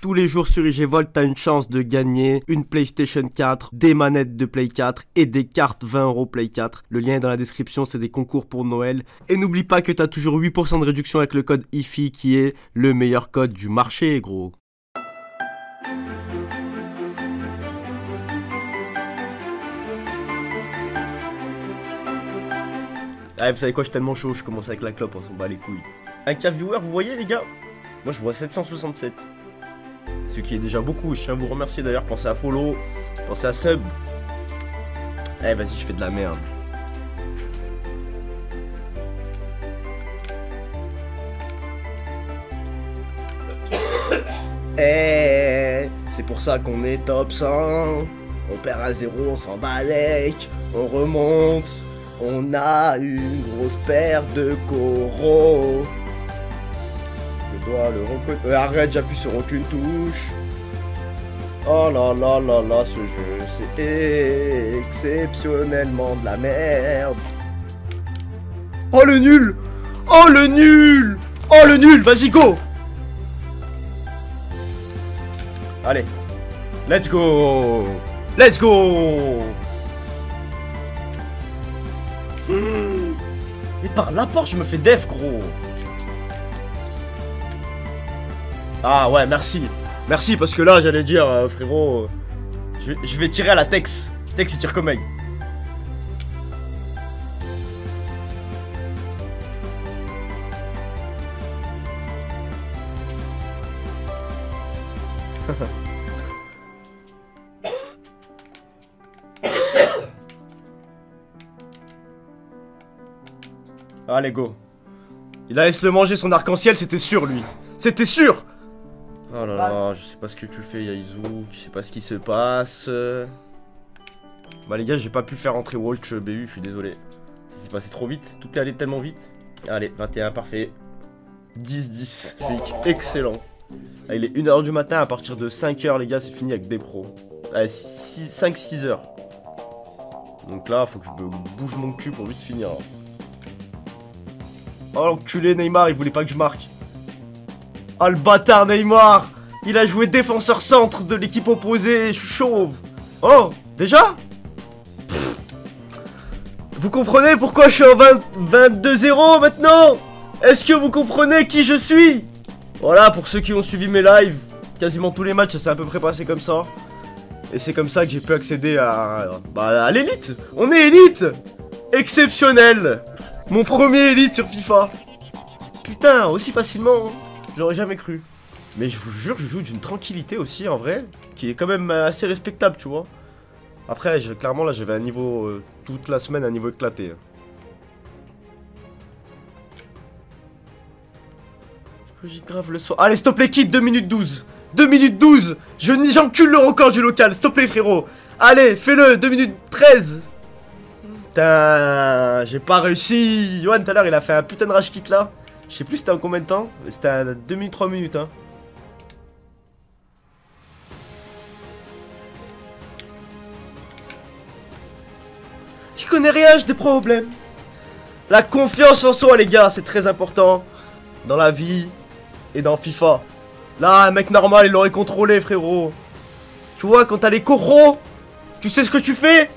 Tous les jours sur IGVolt, t'as une chance de gagner une PlayStation 4, des manettes de Play 4 et des cartes 20 euros Play 4. Le lien est dans la description, c'est des concours pour Noël. Et n'oublie pas que t'as toujours 8% de réduction avec le code IFI qui est le meilleur code du marché, gros. Ah, vous savez quoi, je suis tellement chaud, je commence avec la clope, on s'en bat les couilles. Un viewer, vous voyez les gars? Moi je vois 767. Ce qui est déjà beaucoup, je tiens à vous remercier d'ailleurs, pensez à follow, pensez à sub. Eh vas-y, je fais de la merde. Eh, c'est pour ça qu'on est top 100. On perd à 0, on s'en balèque, on remonte. On a une grosse paire de coraux. Le. Euh, arrête, j'appuie sur aucune touche. Oh là là là là, ce jeu, c'est exceptionnellement de la merde. Oh le nul Oh le nul Oh le nul Vas-y, go Allez. Let's go Let's go Mais par la porte, je me fais def, gros. Ah ouais, merci. Merci, parce que là, j'allais dire, euh, frérot, euh, je, vais tirer à la Tex. Tex, il tire comme elle. Allez, go. Il allait se le manger son arc-en-ciel, c'était sûr, lui. C'était sûr Oh là là, je sais pas ce que tu fais, Yaizu. Je sais pas ce qui se passe. Bah, les gars, j'ai pas pu faire entrer Walsh BU, je suis désolé. Ça s'est passé trop vite. Tout est allé tellement vite. Allez, 21, parfait. 10-10, fake. Excellent. Ah, il est 1h du matin, à partir de 5h, les gars, c'est fini avec des pros. Allez, 5-6 h Donc là, faut que je bouge mon cul pour vite finir. Hein. Oh l'enculé Neymar, il voulait pas que je marque. Oh le bâtard Neymar Il a joué défenseur centre de l'équipe opposée, je suis chauve. Oh, déjà? Vous comprenez pourquoi je suis en 22-0 maintenant? Est-ce que vous comprenez qui je suis? Voilà, pour ceux qui ont suivi mes lives, quasiment tous les matchs, ça s'est à peu près passé comme ça. Et c'est comme ça que j'ai pu accéder à, bah, à l'élite. On est élite Exceptionnel mon premier élite sur FIFA Putain, aussi facilement hein. J'aurais jamais cru. Mais je vous jure, je joue d'une tranquillité aussi en vrai Qui est quand même assez respectable, tu vois. Après, clairement là j'avais un niveau euh, Toute la semaine un niveau éclaté Cogite grave le soir? Allez stop les kits 2 minutes 12 2 minutes 12 Je j'encule le record du local. Stop les frérot Allez fais-le 2 minutes 13 Putain, j'ai pas réussi. Yohan, tout à l'heure, il a fait un putain de rage kit là. Je sais plus c'était en combien de temps. C'était à 2 minutes, 3 minutes. Hein. Je connais rien, j'ai des problèmes. La confiance en soi, les gars, c'est très important. Dans la vie et dans FIFA. Là, un mec normal, il l'aurait contrôlé, frérot. Tu vois, quand t'as les coraux, tu sais ce que tu fais?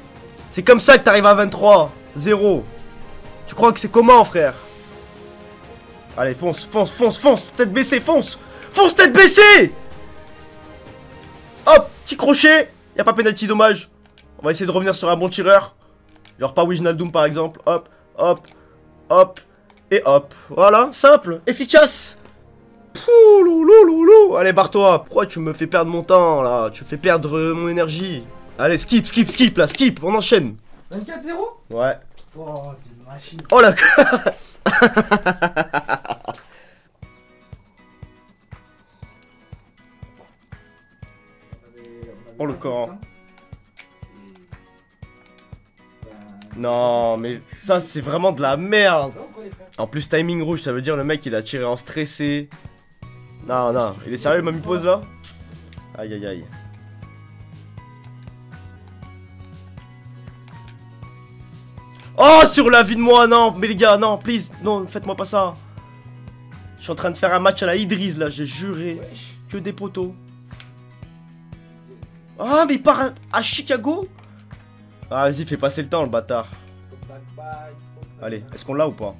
C'est comme ça que t'arrives à 23. 0. Tu crois que c'est comment, frère? Allez, fonce, fonce, fonce, fonce. Tête baissée, fonce. Fonce, tête baissée Hop, petit crochet. Y a pas penalty, dommage. On va essayer de revenir sur un bon tireur. Genre pas Wijnaldum, par exemple. Hop, hop, hop. Et hop. Voilà, simple, efficace. Pouh, Allez, barre-toi. Pourquoi tu me fais perdre mon temps, là? Tu fais perdre mon énergie. Allez, skip, skip, skip, là, skip, on enchaîne. 24-0 Ouais. Oh. Oh la Oh le corps. Non, mais ça c'est vraiment de la merde. En plus, timing rouge, ça veut dire le mec il a tiré en stressé. Non, non, il est sérieux, il m'a mis pause là Aïe aïe aïe. Oh, sur la vie de moi, non, mais les gars, non, please, non, faites-moi pas ça. Je suis en train de faire un match à la Idris, là, j'ai juré. Que des poteaux. Ah, mais il part à, à Chicago? Ah, vas-y, fais passer le temps, le bâtard. Allez, est-ce qu'on l'a ou pas?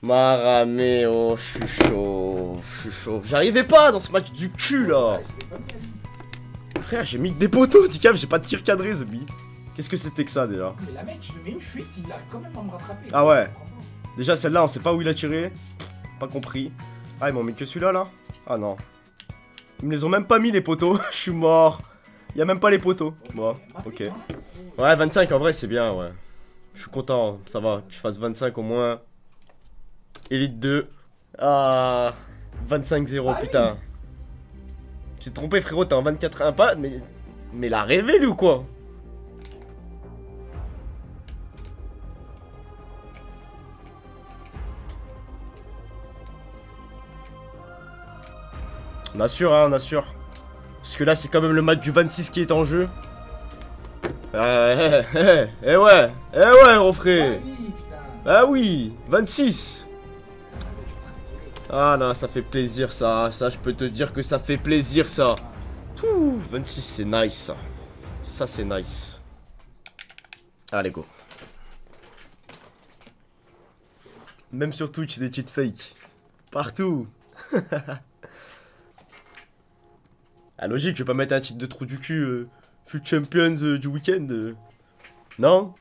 Marameo, je suis chaud, je suis chaud. J'arrivais pas dans ce match du cul là. Frère, j'ai mis que des poteaux, Ticaf, j'ai pas de tir cadré, Zombie. Qu'est-ce que c'était que ça déjà Mais la mec, je lui mets une fuite, il arrive quand même à me rattraper. Ah ouais. Déjà celle-là, on sait pas où il a tiré. Pas compris. Ah, ils m'ont mis que celui-là là Ah non. Ils me les ont même pas mis les poteaux. Je suis mort. Il y a même pas les poteaux. Bon, ok. Ouais, 25 en vrai, c'est bien, ouais. Je suis content, ça va. Que je fasse 25 au moins. Elite 2. Ah. 25-0, Ah oui. putain. Tu t'es trompé, frérot, t'es en 24-1 pas. Mais. Mais la rêvé, lui ou quoi? On assure, hein, on assure. Parce que là, c'est quand même le match du 26 qui est en jeu. Eh, eh, eh, eh ouais, eh ouais, putain. Ah oui, 26. Ah non, ça fait plaisir ça. Ça, je peux te dire que ça fait plaisir ça. Pouh, 26, c'est nice ça. C'est nice. Allez, go. Même sur Twitch, des cheats fake. Partout. ah, logique, je vais pas mettre un titre de trou du cul. Euh, fut champions euh, du week-end. euh. Non?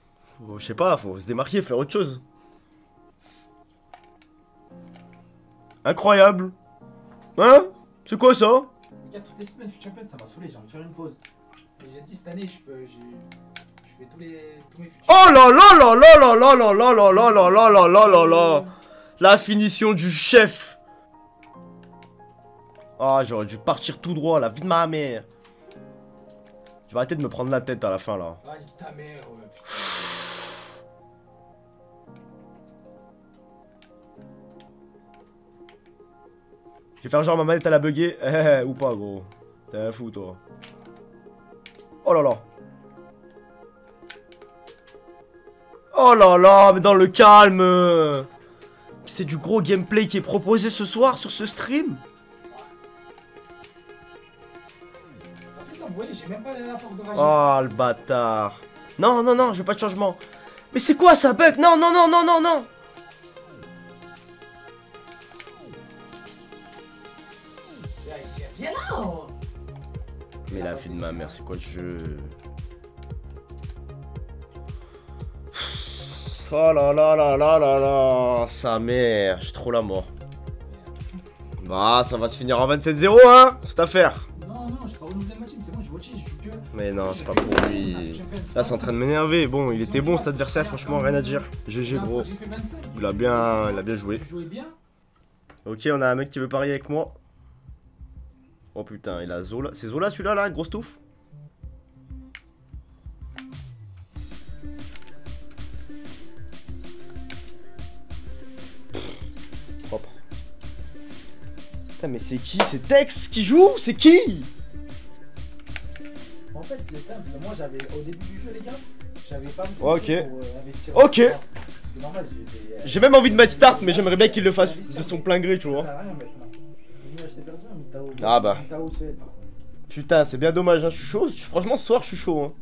Je sais pas, faut se démarquer, faire autre chose. Incroyable. Hein C'est quoi ça Les gars, toutes les semaines, je suis champion, ça m'a saoulé, j'ai envie de faire une pause. J'ai dit cette année, je peux. Je fais tous les. Tous mes futurs. Oh là là là là là là là là là là là là là là là là La finition du chef Ah j'aurais dû partir tout droit, la vie de ma mère Je vais arrêter de me prendre la tête à la fin là. Ah, nique ta mère, ouais, vais faire genre ma manette elle a bugué, eh, eh, ou pas gros. T'es un fou toi. Oh là là. Oh là là, mais dans le calme. C'est du gros gameplay qui est proposé ce soir sur ce stream. La. Oh le bâtard. Non, non, non, je veux pas de changement. Mais c'est quoi ça bug? Non, non, non, non, non, non. Mais la vie de ma mère, c'est quoi ce jeu Oh là là là là là là Sa mère, j'ai trop la mort. Bah, ça va se finir en 27-0, hein Cette affaire. Non, non, j'ai pas renouvelé ma team, c'est bon, j'ai watché, je joue que. Mais non, c'est pas pour lui. Là, c'est en train de m'énerver. Bon, il était bon cet adversaire, franchement, rien à dire. GG, gros. J'ai fait 25. Il a bien, il a bien joué. Ok, on a un mec qui veut parier avec moi. Oh putain, il a Zola. C'est Zola celui-là, là, grosse touffe Propre. Putain, mais c'est qui C'est Tex qui joue C'est qui? En fait, c'est simple. Moi, j'avais au début du jeu, les gars, j'avais pas me Ok. pour, euh, investir. Ok. C'est normal, j'étais, euh, J'ai même envie de mettre start, mais j'aimerais bien qu'il le fasse de son plein gré, tu Ça vois. sert Ah bah. Putain, c'est bien dommage, hein. je suis chaud. Franchement, ce soir, je suis chaud. Hein.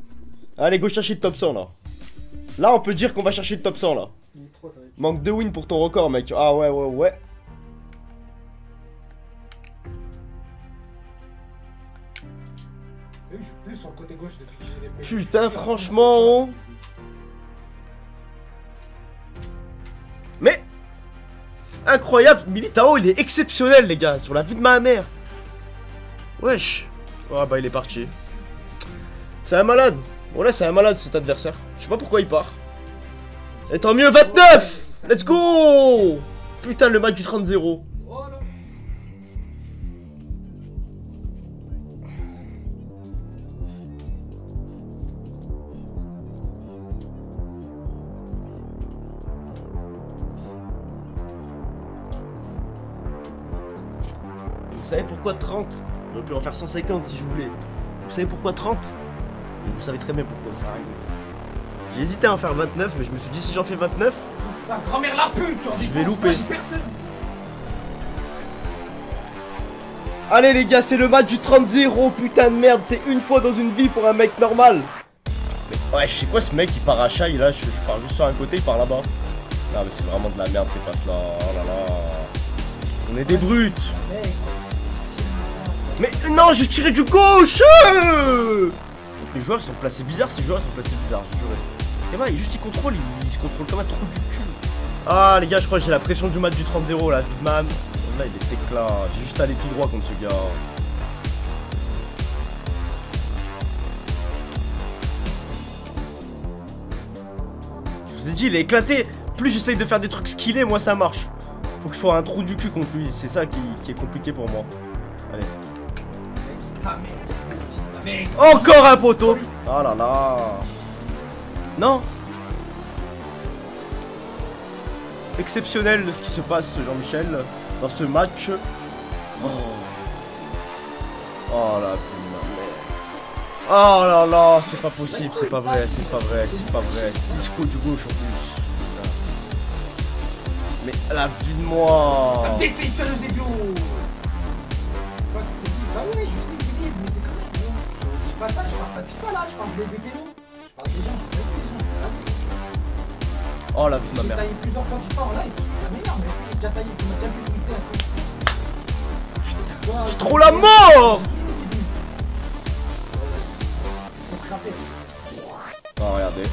Allez, go chercher le top 100 là. Là, on peut dire qu'on va chercher le top 100 là. Manque de win pour ton record, mec. Ah ouais, ouais, ouais. Putain, franchement. Mais incroyable, Militao, il est exceptionnel, les gars, sur la vie de ma mère. Wesh. Ah bah, il est parti. C'est un malade. Voilà, c'est un malade cet adversaire. Je sais pas pourquoi il part. Et tant mieux, 29 Let's go Putain, le match du 30-0. Oh là Vous savez pourquoi 30 Pu en faire 150 si je voulais. Vous savez pourquoi 30 Et Vous savez très bien pourquoi, ça arrive. J'ai hésité à en faire 29, mais je me suis dit si j'en fais 29, C'est un grand-mère la pute Je vais louper. Personne. Allez les gars, c'est le match du 30-0, putain de merde, c'est une fois dans une vie pour un mec normal. Mais ouais, je sais quoi ce mec, il part à Chai, là, je, je pars juste sur un côté, il part là-bas. Non mais c'est vraiment de la merde ces passes là, oh là là. On est des brutes. Mais non, j'ai tiré du gauche euh Les joueurs ils sont placés bizarres, ces joueurs ils sont placés bizarres. Et bah, juste il contrôle, il, il se contrôle comme un trou du cul. Ah les gars, je crois que j'ai la pression du match du 30-0 là, Bigman. Là il est éclat, j'ai juste allé tout droit contre ce gars. Je vous ai dit, il est éclaté. Plus j'essaye de faire des trucs skillés, moi ça marche. Faut que je sois un trou du cul contre lui, c'est ça qui est compliqué pour moi. Allez. Encore un poteau. Oh là là. Non. Exceptionnel ce qui se passe Jean-Michel dans ce match. Oh, oh la putain Oh là là, c'est pas possible, c'est pas vrai, c'est pas vrai, c'est pas vrai. C'est disco du gauche en plus. Mais la vie de moi Je dis pas ça, je parle pas de FIFA là, je parle de BPO. Je parle des gens, je parle des gens. Oh la vie de ma J'ai mère. taillé plusieurs fois FIFA en live, ça m'énerve, mais j'ai déjà taillé, tu m'as déjà. J'ai trop la mort. Oh regardez.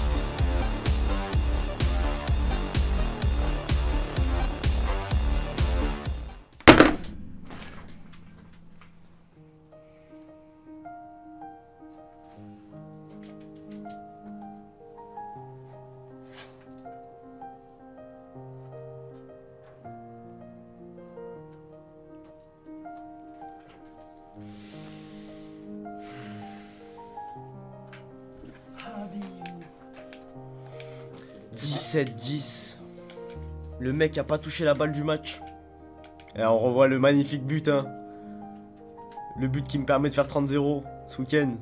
17-10. Le mec a pas touché la balle du match. Et on revoit le magnifique but, hein. Le but qui me permet de faire 30-0 ce week-end.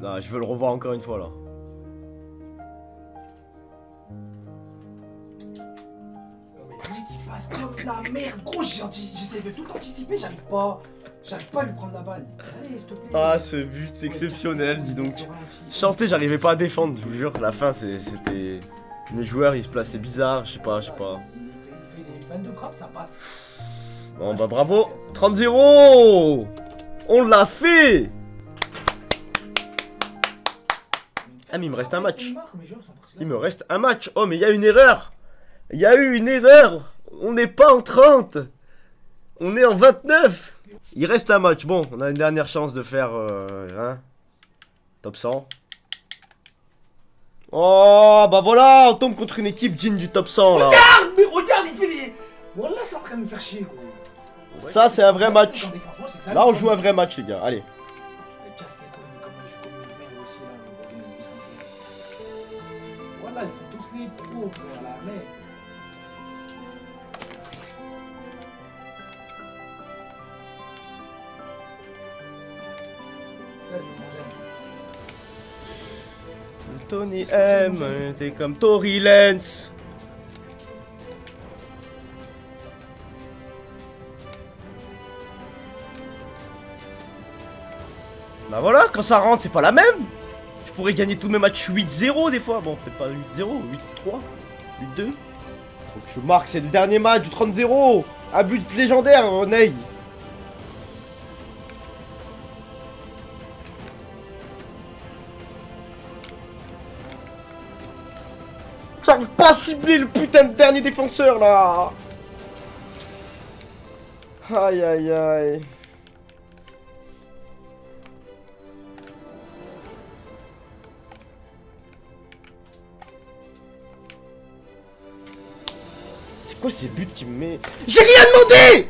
Là, je veux le revoir encore une fois, là. Non mais lui qui passe comme de la merde, gros, j'essaie de tout anticiper, j'arrive pas. J'arrive pas à lui prendre la balle. Allez, s'il te plaît. Ah, ce but exceptionnel, dis donc. Chanter, j'arrivais pas à défendre, je vous jure. La fin, c'était... Mes joueurs, ils se plaçaient bizarre, je sais pas, je sais pas. Il fait, il fait des 22 frappes, ça passe. Bon, bah bravo 30-0 On l'a fait Ah, mais il me reste un match. Il me reste un match. Oh, mais il y a une erreur. Il y a eu une erreur. On n'est pas en 30. On est en 29. Il reste un match. Bon, on a une dernière chance de faire euh, hein, top 100. Oh, bah voilà, on tombe contre une équipe Jean du top 100 là. Regarde, mais regarde, il fait des. Wallah, c'est en train de me faire chier, gros. Ça, c'est un vrai match. Défense, Là, on joue un vrai match, les gars. Allez. Les Voilà, ils font tous les pros, frère, la merde. Tony M, t'es comme Tory Lenz. Bah voilà, quand ça rentre, c'est pas la même. Je pourrais gagner tous mes matchs 8-0 des fois. Bon, peut-être pas 8-0, 8-3, 8-2. Faut que je marque, c'est le dernier match du 30-0. Un but légendaire, Ney. Pas à cibler le putain de dernier défenseur là Aïe aïe aïe C'est quoi ces buts qui me met J'ai rien demandé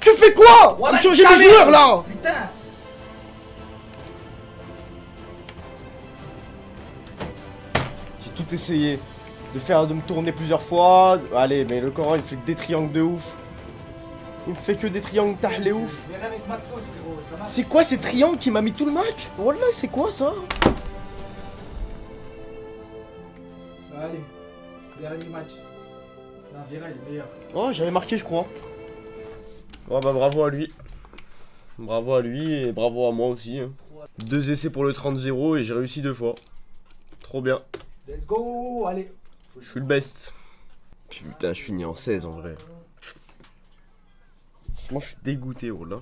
Tu fais quoi me changer mère. joueurs là Putain J'ai tout essayé. De faire, de me tourner plusieurs fois. Allez, mais le Coran il fait que des triangles de ouf. Il me fait que des triangles tahlé ouf. C'est quoi ces triangles qui m'a mis tout le match Voilà, c'est quoi ça Allez, dernier match. Non, Vera, il est meilleur. Oh, j'avais marqué, je crois. Ouais bah bravo à lui. Bravo à lui et bravo à moi aussi. hein. Deux essais pour le 30-0 et j'ai réussi deux fois. Trop bien. Let's go, allez. Je suis le best. Putain, je suis né en 16 en vrai. Moi je suis dégoûté oh là.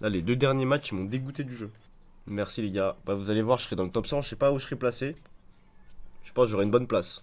Là les deux derniers matchs ils m'ont dégoûté du jeu. Merci les gars. Bah vous allez voir je serai dans le top 100, je sais pas où je serai placé. Je pense que j'aurai une bonne place.